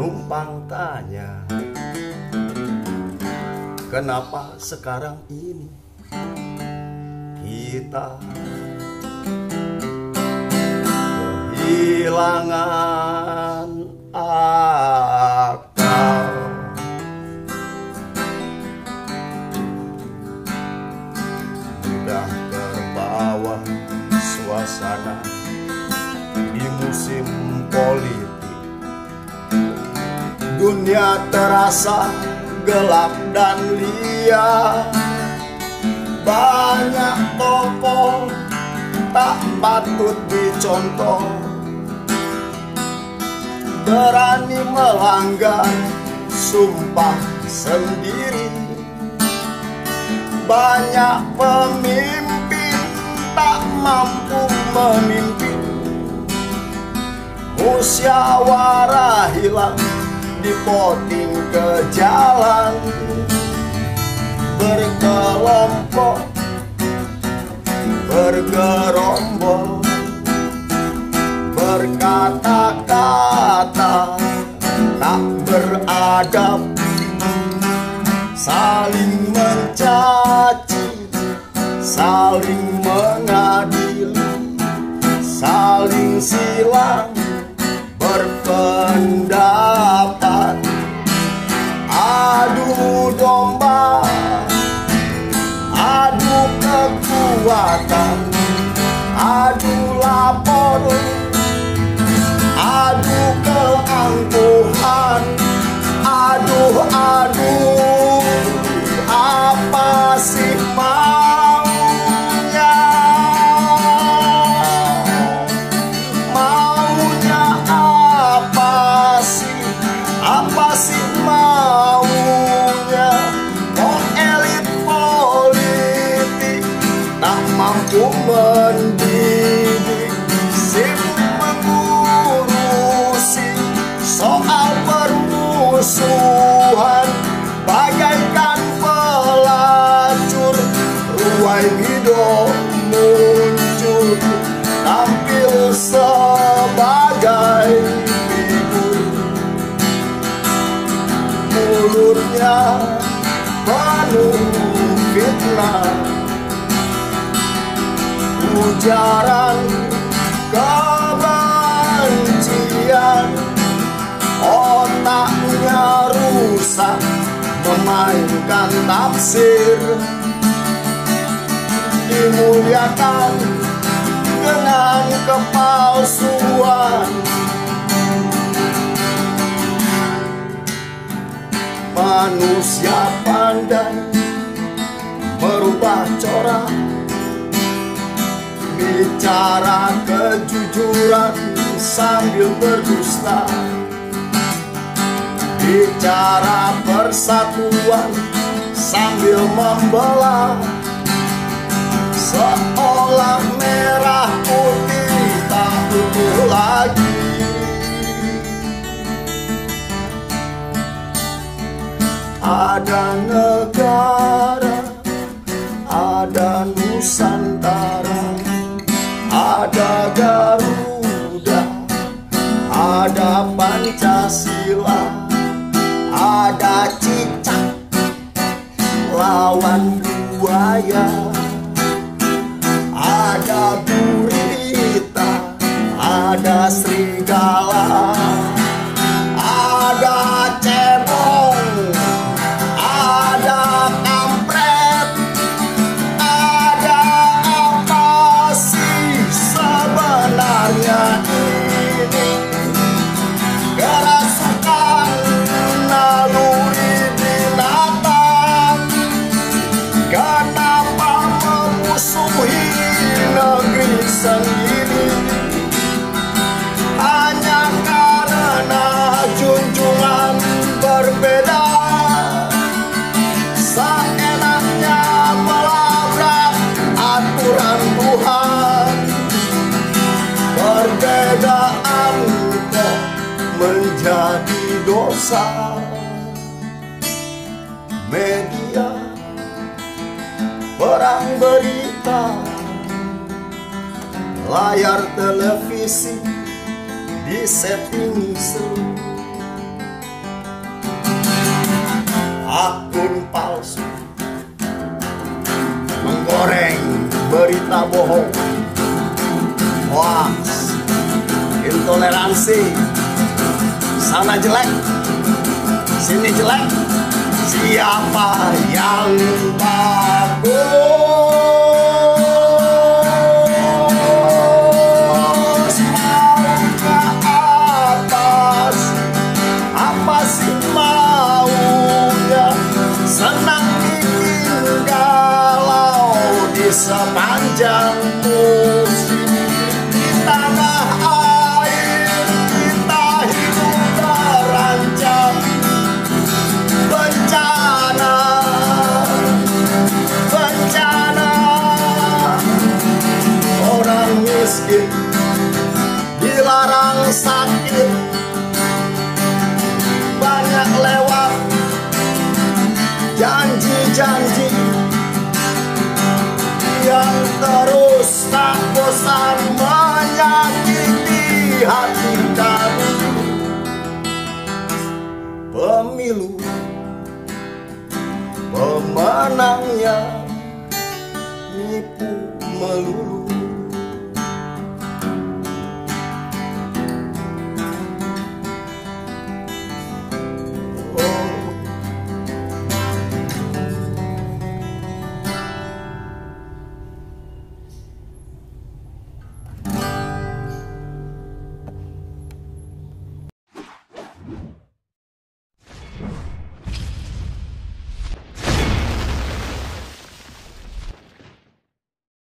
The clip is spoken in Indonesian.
numpang tanya Kenapa sekarang ini kita kehilangan Dunia terasa gelap dan liar Banyak tokoh tak patut dicontoh. Berani melanggar sumpah sendiri. Banyak pemimpin tak mampu memimpin. Musyawarah hilang dipoting ke jalan. Berkelompok bergerombol berkata-kata tak beradab. Saling mencaci saling mengadili saling silang fitnah ujaran kebencian otaknya rusak memainkan tafsir dimuliakan dengan kepalsuan manusia pandai merubah corak bicara kejujuran sambil berdusta. Bicara persatuan sambil membelah seolah merah ada negara ada Nusantara perbedaan kok menjadi dosa. Media perang berita layar televisi di setting seru akun palsu menggoreng berita bohong. Hoax intoleransi sana jelek sini jelek siapa yang bagus? Mau terus tak bosan menyakiti hati kami pemilu. Pemenangnya nipu melulu